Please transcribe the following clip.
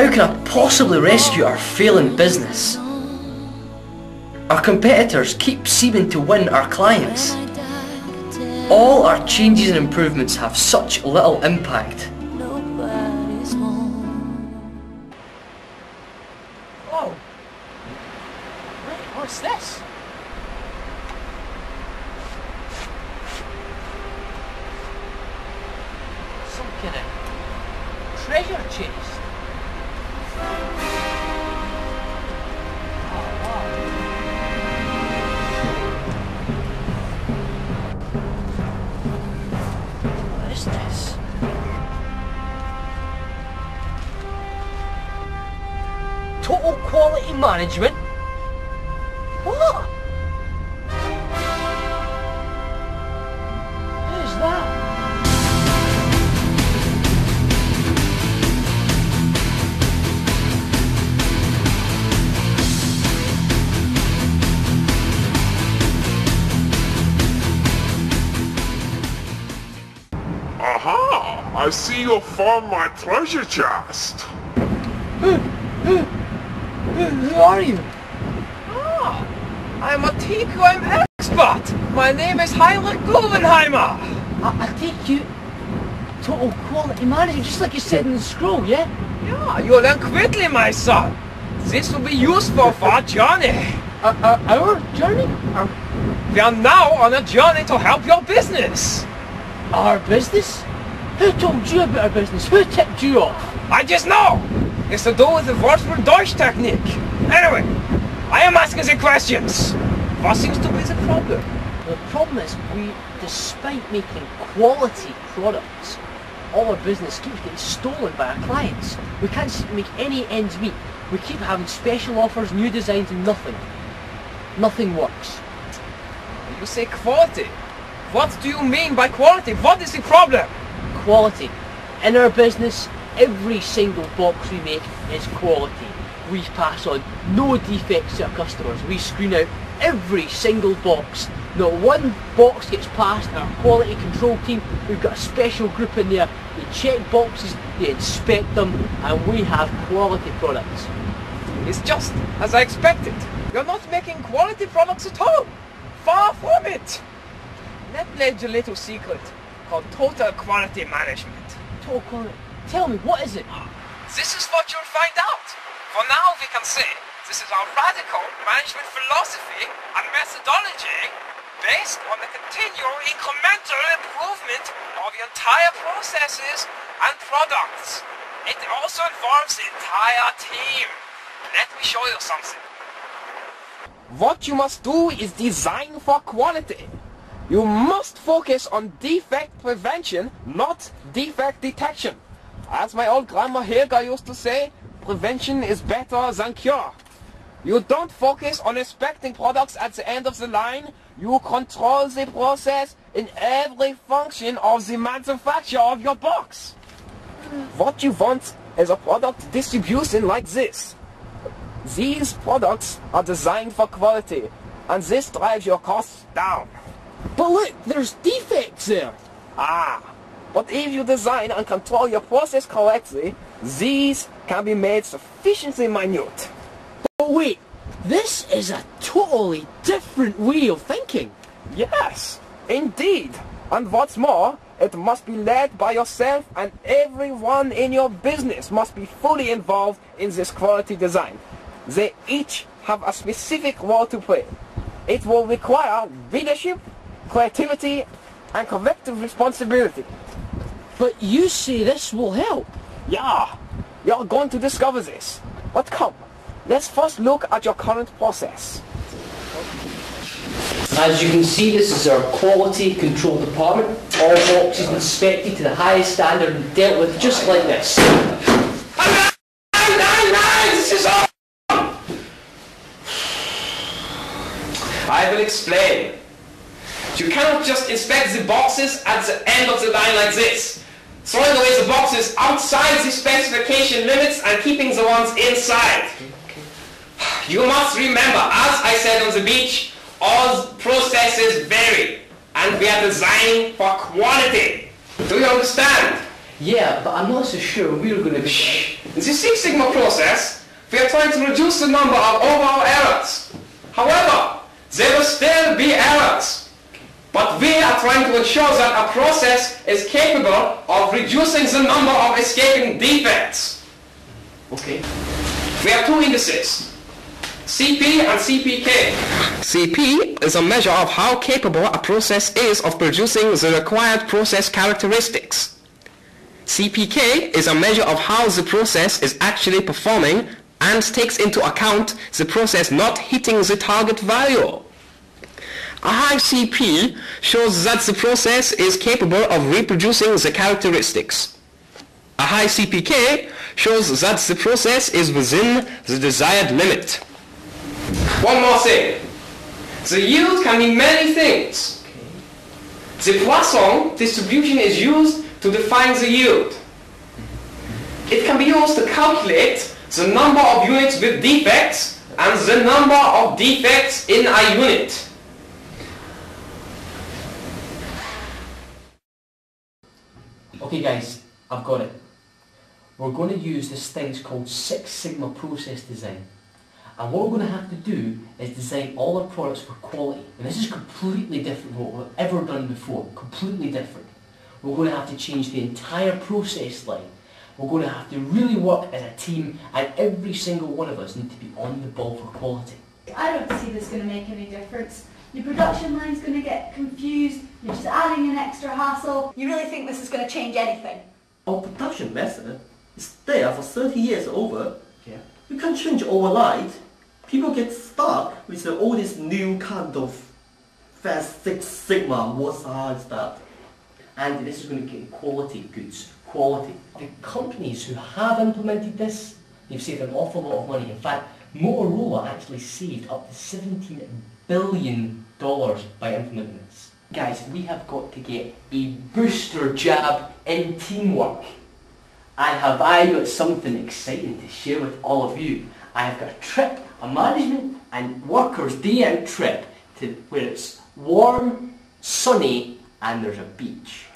How can I possibly rescue our failing business? Our competitors keep seeming to win our clients. All our changes and improvements have such little impact. Oh. What's this? Some kind of treasure chest. Total quality management? Aha! I see you found my treasure chest. Who, who who are you? Ah, I'm a TQM expert. My name is Heinrich Gulvenheimer. I, I take you total quality management, just like you said in the scroll, yeah? Yeah, you'll learn quickly, my son. This will be useful for our journey. Uh, uh, our journey? Our, we are now on a journey to help your business. Our business? Who told you about our business? Who tipped you off? I just know. It's to do with the Würzburg Deutsch technique. Anyway, I am asking the questions. What seems to be the problem? The problem is we, despite making quality products, all our business keeps getting stolen by our clients. We can't make any ends meet. We keep having special offers, new designs, and nothing. Nothing works. You say quality. What do you mean by quality? What is the problem? Quality. In our business, every single box we make is quality. We pass on no defects to our customers. We screen out every single box. Not one box gets past our quality control team. We've got a special group in there. They check boxes, they inspect them, and we have quality products. It's just as I expected. You're not making quality products at all. Far from it. Let me let you a little secret called total quality management. Total quality. Tell me, what is it? This is what you'll find out. For now, we can say this is our radical management philosophy and methodology based on the continual incremental improvement of the entire processes and products. It also involves the entire team. Let me show you something. What you must do is design for quality. You must focus on defect prevention, not defect detection. As my old grandma Helga used to say, prevention is better than cure. You don't focus on inspecting products at the end of the line, you control the process in every function of the manufacture of your box. What you want is a product distribution like this. These products are designed for quality, and this drives your costs down. But look, there's defects there. Ah, but if you design and control your process correctly, these can be made sufficiently minute. But wait, this is a totally different way of thinking. Yes, indeed. And what's more, it must be led by yourself and everyone in your business must be fully involved in this quality design. They each have a specific role to play. It will require leadership, creativity, and collective responsibility. But you say this will help. Yeah, you're going to discover this. But come, let's first look at your current process. As you can see, this is our quality control department. All boxes inspected to the highest standard and dealt with just like this. Nine, nine, nine, this is all. I will explain. You cannot just inspect the boxes at the end of the line like this. Throwing away the boxes outside the specification limits and keeping the ones inside. You must remember, as I said on the beach, all processes vary and we are designing for quality. Do you understand? Yeah, but I'm not so sure we're going to be... In the Six Sigma process, we are trying to reduce the number of overall errors. However, there will still be errors. But we are trying to ensure that a process is capable of reducing the number of escaping defects. Okay. We have two indices, CP and CPK. CP is a measure of how capable a process is of producing the required process characteristics. CPK is a measure of how the process is actually performing and takes into account the process not hitting the target value. A high CP shows that the process is capable of reproducing the characteristics. A high CPK shows that the process is within the desired limit. One more thing. The yield can mean many things. The Poisson distribution is used to define the yield. It can be used to calculate the number of units with defects and the number of defects in a unit. Okay guys, I've got it. We're going to use this thing called Six Sigma process design. And what we're going to have to do is design all our products for quality. And this is completely different from what we've ever done before. Completely different. We're going to have to change the entire process line. We're going to have to really work as a team and every single one of us need to be on the ball for quality. I don't see this going to make any difference. Your production line's going to get confused. You're just adding an extra hassle. You really think this is going to change anything? Our production method is there for 30 years over. Yeah. You can't change overnight. People get stuck with the, all this new kind of fast Six Sigma. What is that? And this is going to get quality goods. Quality. The companies who have implemented this, they've saved an awful lot of money. In fact, Motorola actually saved up to 17 billion dollars by implementing this. Guys, we have got to get a booster jab in teamwork. And have I got something exciting to share with all of you. I have got a trip, a management and workers day out trip to where it's warm, sunny and there's a beach.